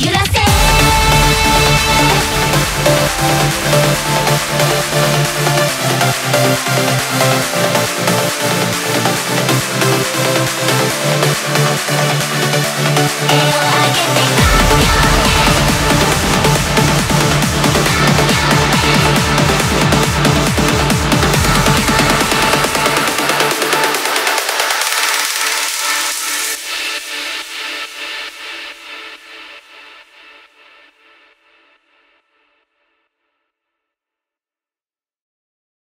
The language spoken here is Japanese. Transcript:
揺らせ。